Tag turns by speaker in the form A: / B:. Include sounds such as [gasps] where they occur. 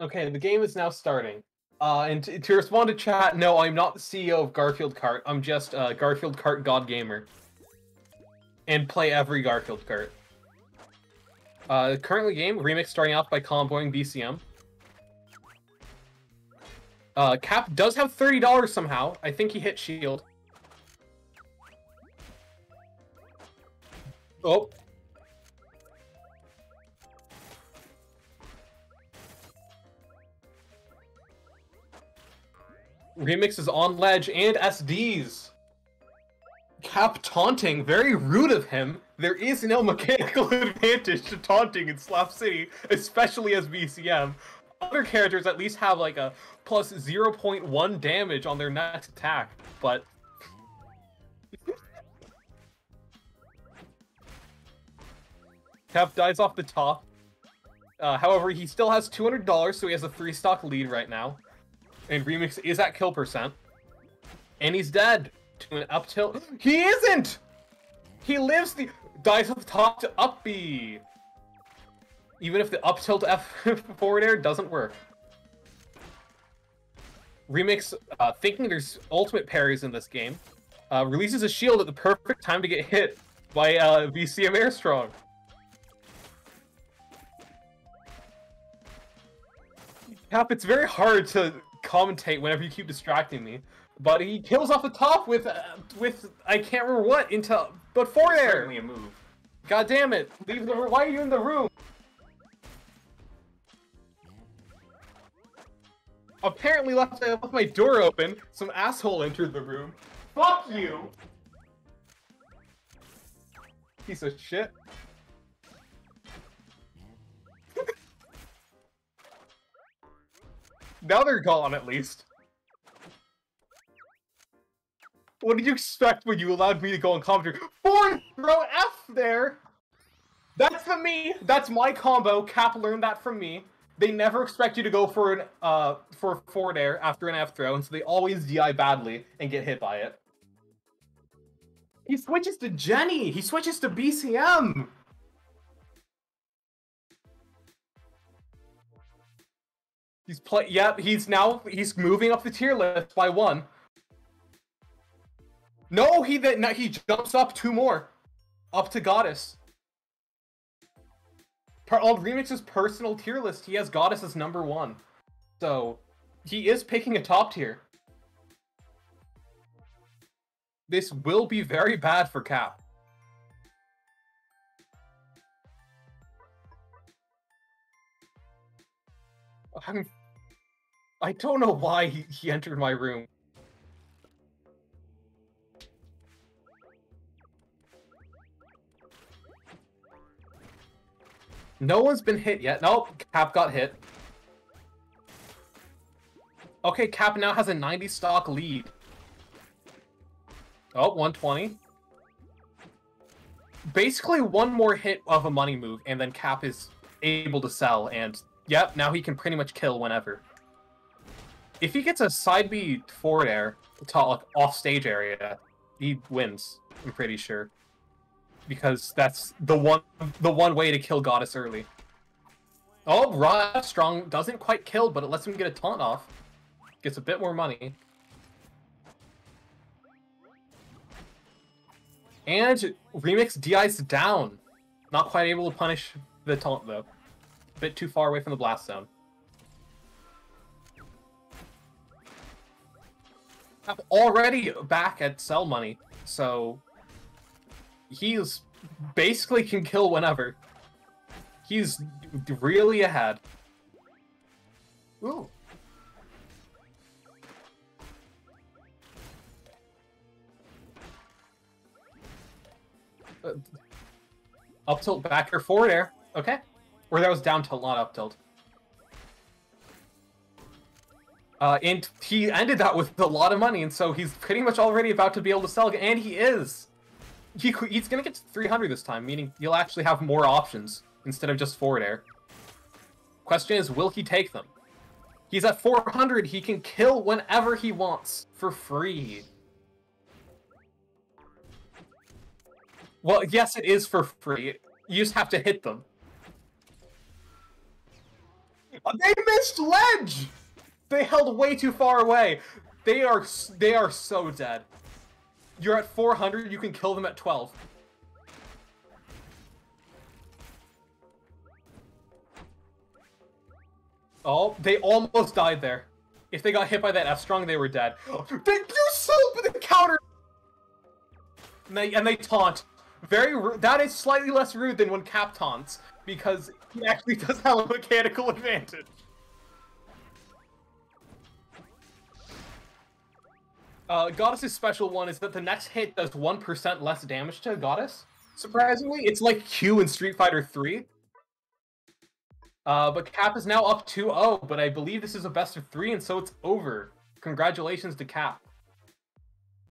A: Okay, the game is now starting. Uh, and to, to respond to chat, no, I'm not the CEO of Garfield Kart. I'm just uh, Garfield Kart God Gamer. And play every Garfield Kart. Uh, currently game, Remix starting off by comboing BCM. Uh, Cap does have $30 somehow. I think he hit shield. Oh, Remix is on ledge and SDs. Cap taunting, very rude of him. There is no mechanical [laughs] advantage to taunting in Slap City, especially as BCM. Other characters at least have like a plus 0.1 damage on their next attack, but... Cap dies off the top. Uh, however, he still has $200, so he has a 3-stock lead right now and Remix is at kill percent. And he's dead to an up tilt. [gasps] He isn't! He lives the dies off top to up B. Even if the up tilt F [laughs] forward air doesn't work. Remix, uh, thinking there's ultimate parries in this game, uh, releases a shield at the perfect time to get hit by uh, BCM Airstrong. Cap, it's very hard to commentate whenever you keep distracting me. But he kills off the top with uh, with I can't remember what into but for air.
B: Certainly a move.
A: God damn it! Leave the room- why are you in the room? Apparently left, uh, left my door open. Some asshole entered the room. Fuck you! Piece of shit. Now they're gone, at least. What did you expect when you allowed me to go on commentary? Forward throw F there! That's the me! That's my combo. Cap learned that from me. They never expect you to go for an uh for a forward air after an F throw, and so they always DI badly and get hit by it. He switches to Jenny! He switches to BCM! He's play. Yep, he's now he's moving up the tier list by one. No, he that no, he jumps up two more, up to Goddess. On Remix's personal tier list, he has Goddess as number one, so he is picking a top tier. This will be very bad for Cap. I'm I don't know why he, he entered my room. No one's been hit yet. Nope, Cap got hit. Okay, Cap now has a 90 stock lead. Oh, 120. Basically, one more hit of a money move, and then Cap is able to sell, and yep, now he can pretty much kill whenever. If he gets a side B forward air, like off stage area, he wins. I'm pretty sure, because that's the one the one way to kill Goddess early. Oh, Raw Strong doesn't quite kill, but it lets him get a taunt off. Gets a bit more money. And Remix DI's down. Not quite able to punish the taunt, though. A bit too far away from the blast zone. Already back at sell money, so he's basically can kill whenever. He's really ahead. Ooh. Uh, up tilt back or forward air. Okay. Or that was down tilt, not up tilt. Uh, and he ended that with a lot of money, and so he's pretty much already about to be able to sell, and he is. He, he's gonna get to 300 this time, meaning he'll actually have more options instead of just forward air. Question is, will he take them? He's at 400, he can kill whenever he wants, for free. Well, yes, it is for free. You just have to hit them. They missed ledge! They held way too far away. They are they are so dead. You're at 400, you can kill them at 12. Oh, they almost died there. If they got hit by that F-Strong, they were dead. [gasps] they, you're so the counter! And they, and they taunt. Very. That is slightly less rude than when Cap taunts, because he actually [laughs] does have a mechanical advantage. Uh, Goddess's special one is that the next hit does 1% less damage to Goddess. Surprisingly, it's like Q in Street Fighter 3. Uh, but Cap is now up 2-0, but I believe this is a best of three, and so it's over. Congratulations to Cap.